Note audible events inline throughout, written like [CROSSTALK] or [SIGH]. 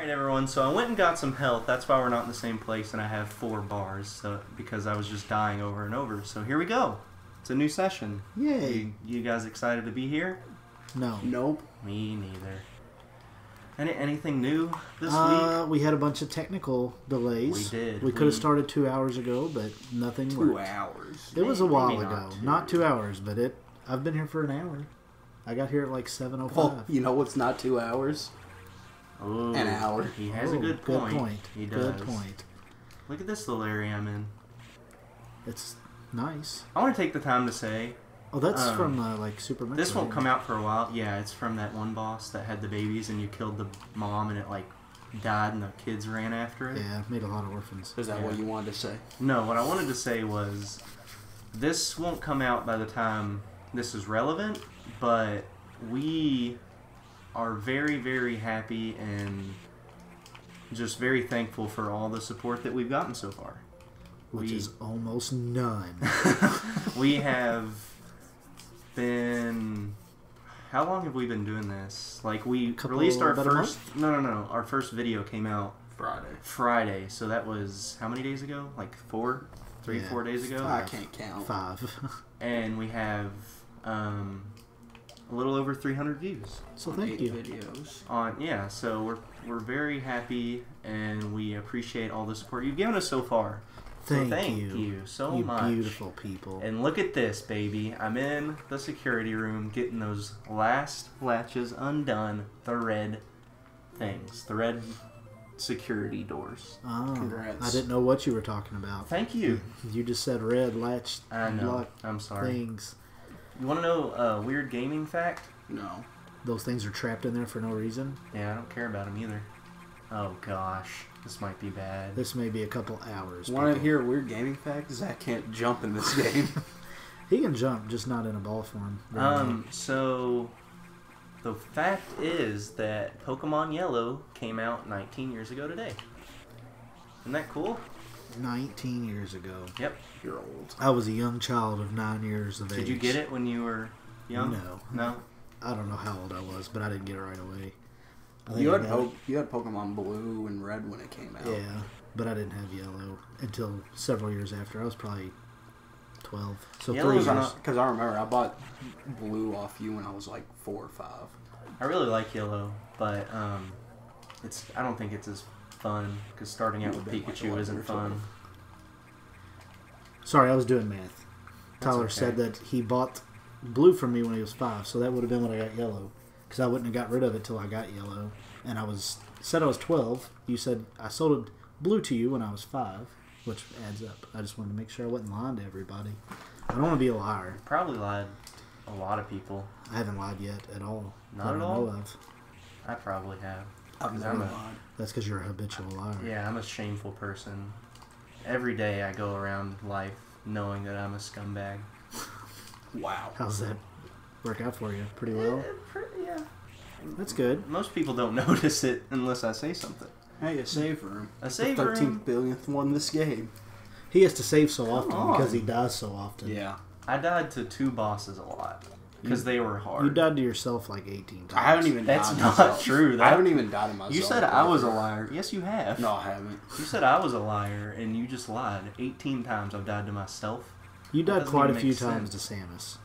right, everyone. So I went and got some health. That's why we're not in the same place, and I have four bars. So because I was just dying over and over. So here we go. It's a new session. Yay. You, you guys excited to be here? No. Nope. Me neither. Any anything new this Uh, we had a bunch of technical delays. We did. We could have started two hours ago, but nothing Two worked. hours. It was a Maybe while not ago. two. Not two hours, but it. I've been here for an hour. I got here at like seven oh Well, five. you know what's not two hours? Week? Ooh, An hour. He has a good point. He does. Good point. Look at this little area I'm in. It's nice. I want to take the time to say Oh, that's Um, from uh, like Super Metroid. this won't come out for a while. Yeah, it's from that one boss that had the babies, and you killed the mom, and it like died, and the kids ran after it. Yeah, made a lot of orphans. Is that Yeah. what you wanted to say? No, what I wanted to say was this won't come out by the time this is relevant, but we are very, very happy and just very thankful for all the support that we've gotten so far. Which We- is almost none. [LAUGHS] we have been. How long have we been doing this? Like we Couple- released our first. No, no, no. Our first video came out Friday. Friday, so that was how many days ago? Like four, three, Yeah. four days ago. I can't count. Five. [LAUGHS] and we have um, a little over 300 views so on thank eight you. Videos. on yeah so we're we're very happy and we appreciate all the support you've given us so far So Thank, thank you. you so you much. beautiful people. and look at this baby i'm in the security room getting those last latches undone the red things the red security doors oh, Congrats. I didn't know what you were talking about. thank you You just said red latch i know lock i'm sorry things. You want to know a weird gaming fact No. Those things are trapped in there for no reason. yeah i don't care about them either oh gosh this might be bad This may be a couple hours. Want to people. hear a weird gaming fact? Zach can't jump in this game. [LAUGHS] [LAUGHS] He can jump, just not in a ball form. Um, so the fact is that Pokemon Yellow came out 19 years ago today. Isn't that cool? 19 years ago. Yep. You're old. I was a young child of nine years of age. Did you get it when you were young? No. No. I don't know how old I was, but I didn't get it right away. You had po- you had Pokemon Blue and Red when it came out. Yeah, but I didn't have yellow until several years after. I was probably 12. So Yellow three years. Because I remember I bought Blue off you when I was like four or five. I really like Yellow, but um, it's I don't think it's as fun because starting out with You've like Pikachu 11 isn't fun. Sorry, I was doing math. That's Tyler okay. said that he bought blue from me when he was five, so that would have been when I got yellow. Because I wouldn't have got rid of it till I got yellow. And I was said I was 12. You said I sold blue to you when I was five, which adds up. I just wanted to make sure I wasn't lying to everybody. I don't want to be a liar. Probably lied a lot of people. I haven't lied yet at all. Not at I all? know of. I probably have. I've Because never I'm a- lied. That's because you're a habitual liar. Yeah, I'm a shameful person. Every day I go around life knowing that I'm a scumbag. [LAUGHS] Wow. How's that work out for you? Pretty eh, well. Yeah. That's good. Most people don't [LAUGHS] notice it unless I say something. Hey, a save room. A save the room. 13th billionth one this game. He has to save so Come often because he dies so often. Yeah. I died to two bosses a lot because they were hard. You died to yourself like 18 times. I haven't even That's died not myself. true. I haven't even died to myself. You said I was a liar. Yes, you have. No, I haven't. You said I was a liar, and you just lied. 18 times I've died to myself. You died quite a few make times to Samus.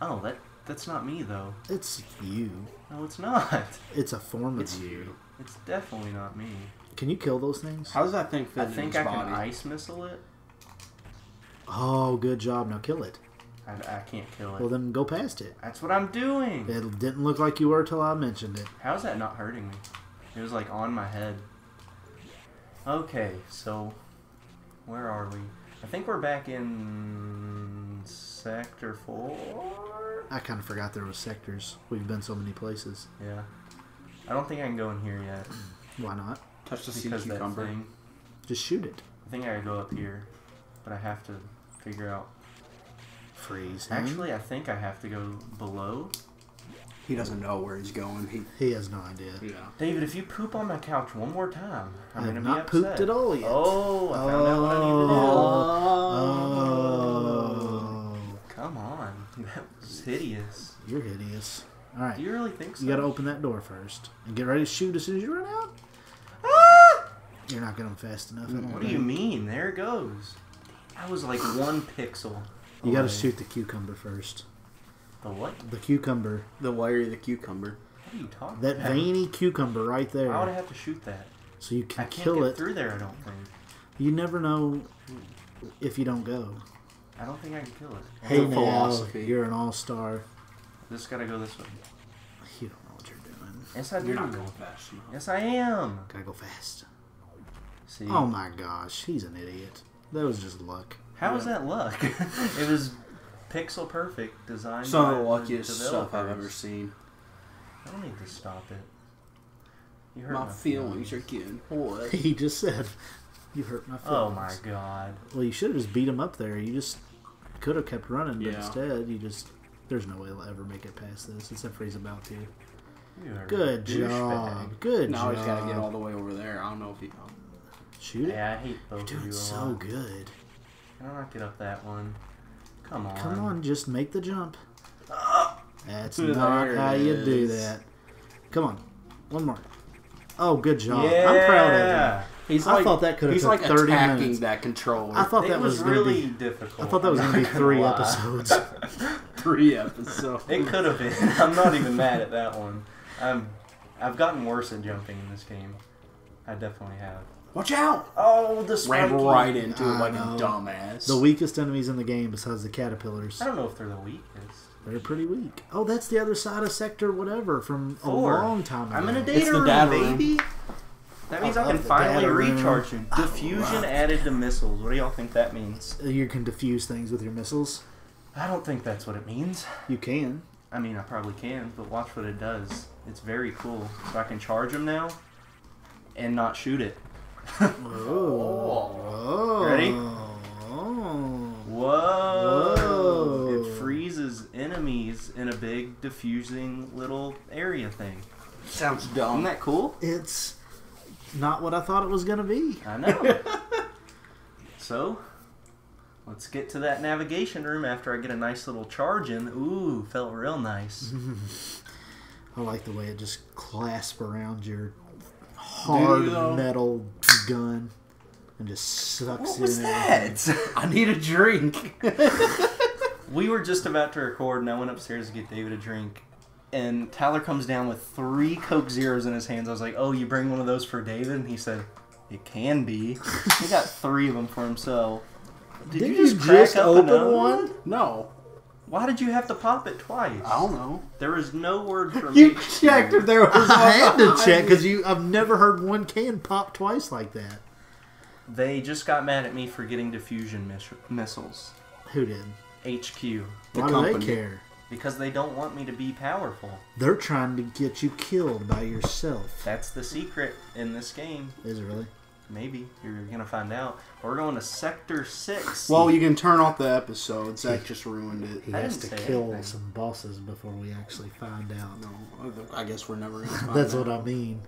Oh, that that's not me though. It's you. No, it's not. It's a form of It's you. It's definitely not me. Can you kill those things? How does that thing fit I in think his I can ice missile it. Oh, good job. Now kill it. I, I can't kill it. Well, then go past it. That's what I'm doing. It didn't look like you were till I mentioned it. How's that not hurting me? It was like on my head. Okay, so where are we? I think we're back in sector four. I kind of forgot there was sectors. We've been so many places. Yeah. I don't think I can go in here yet Why not? Touch the sea because that cucumber. thing. Just shoot it. I think I gotta go up here, but I have to figure out. Freeze. him. Actually, I think I have to go below. He doesn't know where he's going. He he has no idea. yeah. David, if you poop on my couch one more time, I'm I have gonna not be upset. pooped at all yet. Oh, I found out what I need to do. Oh. Come on, that was hideous. You're hideous. All right. Do you really think so? You got to open that door first and get ready to shoot as soon as you run out. Ah! You're not getting them fast enough. I don't What do you mean? There it goes. That was like one pixel. You got to shoot the cucumber first. The what? The cucumber, The wire, the cucumber. What are you talking that about? veiny cucumber right Why would I there, have to shoot that? so you I can can't kill get it. through there. I don't think. You never know if you don't go. I don't think I can kill it. Hey Good now, philosophy. you're an all star. Just gotta go this way. You don't know what you're doing. Yes, I do. You're not going fast enough. Yes, I am. Gotta go fast. See? Oh my gosh, he's an idiot. That was just luck. How is that look? [LAUGHS] it was pixel perfect design. Some by of the the luckiest stuff I've ever seen. I don't need to stop it. You hurt My feelings are getting what? [LAUGHS] He just said, "You hurt my feelings." Oh my god. Well, you should have just beat him up there. You just could have kept running, but Yeah. instead you just. There's no way he'll ever make it past this, except for he's about to. You are a Good douchebag. job. Good Now job. he's got to get all the way over there. I don't know if he. Shoot it. Yeah, I hate both You're of you doing so good. Can I not get up that one? Come on. Come on, just make the jump. [GASPS] That's There not how you do that. Come on, one more. Oh, good job. Yeah. I'm proud of you. He's I like, thought that He's took like 30 attacking minutes. that controller. I thought It that was, was, really be. difficult. I thought that was gonna be three episodes. [LAUGHS] three episodes. It could have been. [LAUGHS] I'm not even mad at that one. I'm. I've gotten worse at jumping in this game. I definitely have. Watch out! Oh, the Ran spiky. right into it like a dumbass. the weakest enemies in the game, besides the caterpillars, I don't know if they're the weakest. they're pretty weak. Oh, that's the other side of Sector whatever from Four. a long time ago. I'm in a It's data the room, data room. baby. That means I I can finally recharge you. Oh, Diffusion added to missiles. What do y'all think that means? You can diffuse things with your missiles. I don't think that's what it means. You can. I mean, I probably can, but watch what it does. It's very cool. So I can charge them now and not shoot it. Oh. Whoa. Ready? Oh. Whoa! Whoa. It freezes enemies in a big diffusing little area thing. Sounds Isn't dumb. that cool? It's not what I thought it was gonna be. I know. [LAUGHS] so, let's get to that navigation room after I get a nice little charge in. Ooh, felt real nice. [LAUGHS] I like the way it just clasps around your hard though? metal gun and just sucks What in was everything. that? [LAUGHS] I need a drink. [LAUGHS] we were just about to record, and I went upstairs to get David a drink. And Tyler comes down with three Coke Zeros in his hands. I was like, "Oh, you bring one of those for David?" And he said, "It can be." he got three of them for himself. Did Didn't you just you crack just up open another one? No, Why did you have to pop it twice? I don't know. There is no word from [LAUGHS] You each checked if there was. [LAUGHS] I had to check because you. I've never heard one can pop twice like that. They just got mad at me for getting diffusion miss- missiles. Who did? HQ. The Why do they care? Because they don't want me to be powerful. They're trying to get you killed by yourself. That's the secret in this game. Is it really? Maybe. You're gonna find out. We're going to Sector 6. Well, you can turn off the episodes. That just ruined it. He I has didn't to say kill anything. some bosses before we actually find out. No, I guess we're never gonna [LAUGHS] find That's out. what I mean.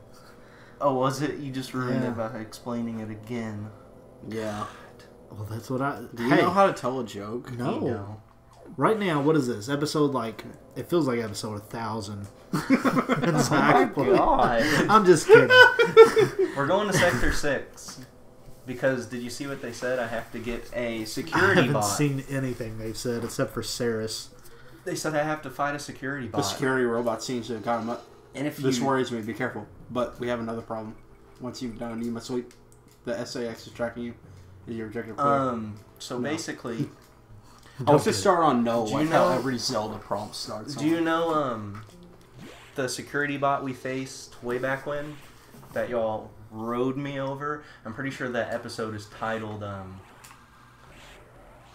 oh, was it? You just ruined Yeah. it by explaining it again. Yeah. Well, that's what I. Do you hey, know how to tell a joke? no. You know. Right now, what is this episode like? It feels like episode a thousand. It's [LAUGHS] [LAUGHS] Oh my god. I'm just kidding. [LAUGHS] We're going to Sector 6. Because did you see what they said? I have to get a I security I haven't bot. seen anything they've said except for Saris. They said I have to fight a security The security robot seems to have got him up. and if This you worries me. Be careful. But we have another problem. Once you've done, you must sweep. The SA-X is tracking you. Is your objective clear? um so No. basically Don't let's just start on no, Do you like how know- every Zelda prompt starts. Do you know um the security bot we faced way back when that y'all rode me over? I'm pretty sure that episode is titled um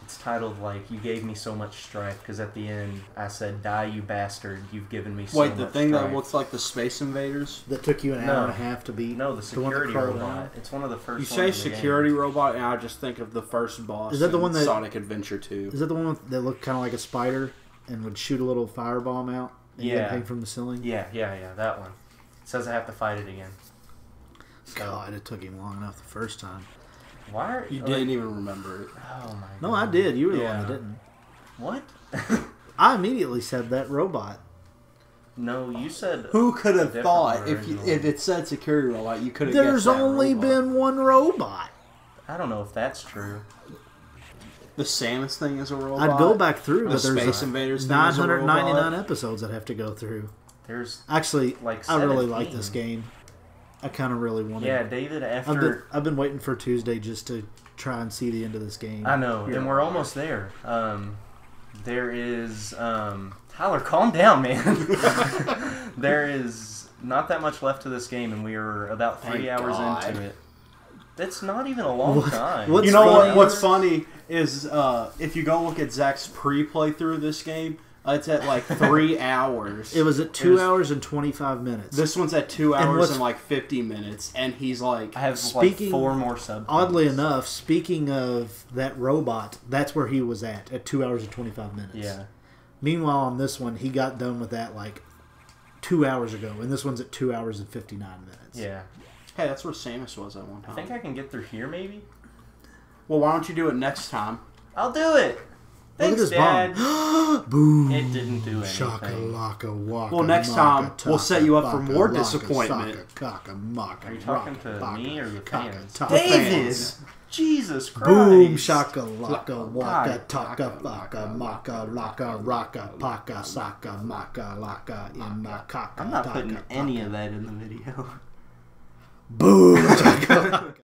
it's titled like you gave me so much strife because at the end I said die you bastard you've given me so Wait, much the thing strife. that looks like the Space Invaders? That took you an No. hour and a half to beat. no the the one that security crawled robot around? it's one of the first You say ones in the security robot, and I just think of the first boss. Is that the in one that- Sonic Adventure Two? Is that the one with, that looked kind of like a spider and would shoot a little firebomb out and Yeah. get hang from the ceiling? yeah yeah yeah that one it says I have to fight it again God, it took him long enough the first time. Why are You like- didn't even remember it. oh my No, I did. You were the one that didn't. what [LAUGHS] I immediately said that robot. No, you said Who could have thought if you, if it said security robot, you could have. There's only robot. been one robot. I don't know if that's true. the Samus thing is a robot. I'd go back through, The but there's Space Invaders thing is a 999 robot. episodes I'd have to go through. There's Actually, Like I really like this game. I kind of really want yeah, it. David. I've been, After I've been waiting for Tuesday just to try and see the end of this game. I know, You're and we're almost there. Um, there is um, Tyler, calm down, man. [LAUGHS] there is not that much left to this game, and we are about three Thank hours God. into it. That's not even a long What- time. what's you know funny what? What's funny is uh, if you go look at Zach's pre-playthrough of this game, it's at like [LAUGHS] three hours. It was at two was- hours and 25 minutes. This one's at two hours what's- and like fifty minutes, and he's like, I have Speaking- like four more sub. Oddly enough, speaking of that robot, that's where he was at, at two hours and 25 minutes. yeah, Meanwhile, on this one, he got done with that like two hours ago, and this one's at two hours and 59 minutes. yeah. "Hey, that's where Samus was at one time. I think I can get through here, maybe. well, why don't you do it next time? I'll do it. Look Thanks, at this Dad. bomb. [GASPS] Boom. It didn't do Shaka anything. laka waka. Well, next time, we'll set you up for more laka, disappointment. saka, kaka, maka, Are you talking to me or the kaka, fans? taka. David, fans. Jesus Christ! Boom shaka laka waka God. taka baka maka laka raka paka saka maka laka in my kaka. I'm not putting any of that in the video. Boom. [LAUGHS] shaka,